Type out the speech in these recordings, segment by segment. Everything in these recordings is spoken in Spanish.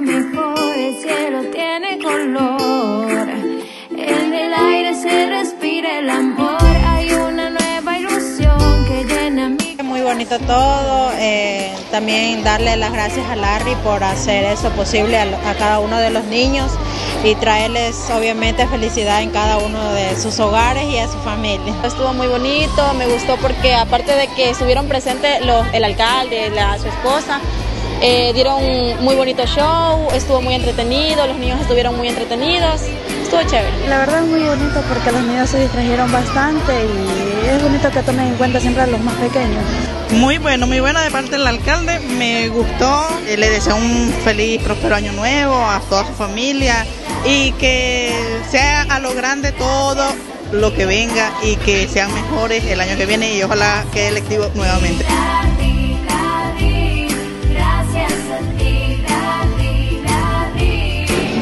mejor, el cielo tiene color. En el aire se respira el amor, hay una nueva ilusión que llena mi... Muy bonito todo, eh, también darle las gracias a Larry por hacer eso posible a, a cada uno de los niños y traerles obviamente felicidad en cada uno de sus hogares y a su familia. Estuvo muy bonito, me gustó porque aparte de que estuvieron presentes los, el alcalde, la, su esposa, eh, dieron un muy bonito show, estuvo muy entretenido, los niños estuvieron muy entretenidos, estuvo chévere. La verdad es muy bonito porque los niños se distrajeron bastante y es bonito que tomen en cuenta siempre a los más pequeños. Muy bueno, muy bueno de parte del alcalde, me gustó, eh, le deseo un feliz, próspero año nuevo a toda su familia y que sea a lo grande todo lo que venga y que sean mejores el año que viene y ojalá quede electivo nuevamente.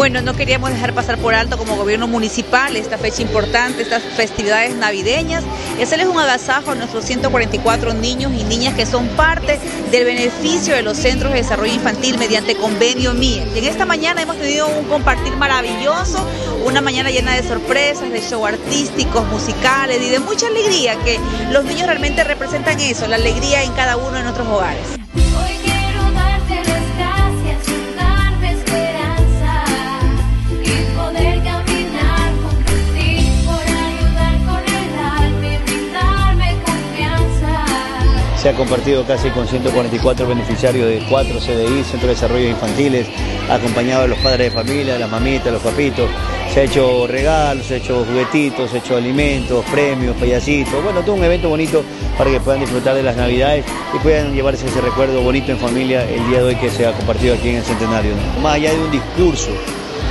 Bueno, no queríamos dejar pasar por alto como gobierno municipal esta fecha importante, estas festividades navideñas, hacerles un agasajo a nuestros 144 niños y niñas que son parte del beneficio de los centros de desarrollo infantil mediante convenio MIE. Y en esta mañana hemos tenido un compartir maravilloso, una mañana llena de sorpresas, de show artísticos, musicales y de mucha alegría, que los niños realmente representan eso, la alegría en cada uno de nuestros hogares. Se ha compartido casi con 144 beneficiarios de cuatro CDI, Centros de Desarrollo Infantiles, acompañado de los padres de familia, las mamitas, los papitos. Se ha hecho regalos, se ha hecho juguetitos, se ha hecho alimentos, premios, payasitos. Bueno, todo un evento bonito para que puedan disfrutar de las Navidades y puedan llevarse ese recuerdo bonito en familia el día de hoy que se ha compartido aquí en el Centenario. Más allá de un discurso,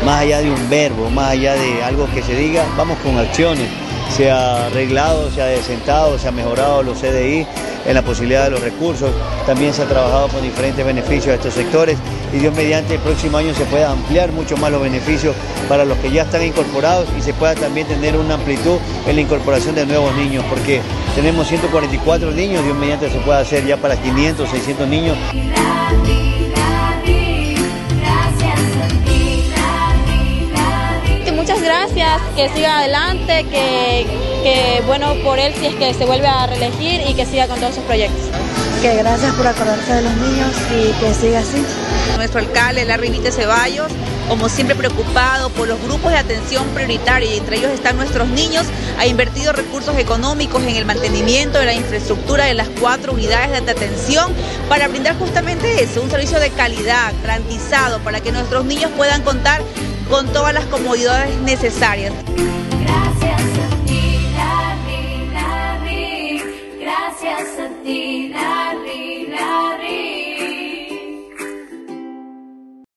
más allá de un verbo, más allá de algo que se diga, vamos con acciones. Se ha arreglado, se ha desentado, se ha mejorado los CDI en la posibilidad de los recursos. También se ha trabajado con diferentes beneficios a estos sectores y Dios mediante el próximo año se pueda ampliar mucho más los beneficios para los que ya están incorporados y se pueda también tener una amplitud en la incorporación de nuevos niños, porque tenemos 144 niños, Dios mediante se pueda hacer ya para 500, 600 niños. Gracias, que siga adelante, que, que bueno por él si es que se vuelve a reelegir y que siga con todos sus proyectos. Que gracias por acordarse de los niños y que siga así. Nuestro alcalde, Larry Vite Ceballos, como siempre preocupado por los grupos de atención prioritaria y entre ellos están nuestros niños, ha invertido recursos económicos en el mantenimiento de la infraestructura de las cuatro unidades de atención para brindar justamente eso, un servicio de calidad garantizado para que nuestros niños puedan contar con todas las comodidades necesarias. Gracias a ti, Larry, Larry, gracias a ti.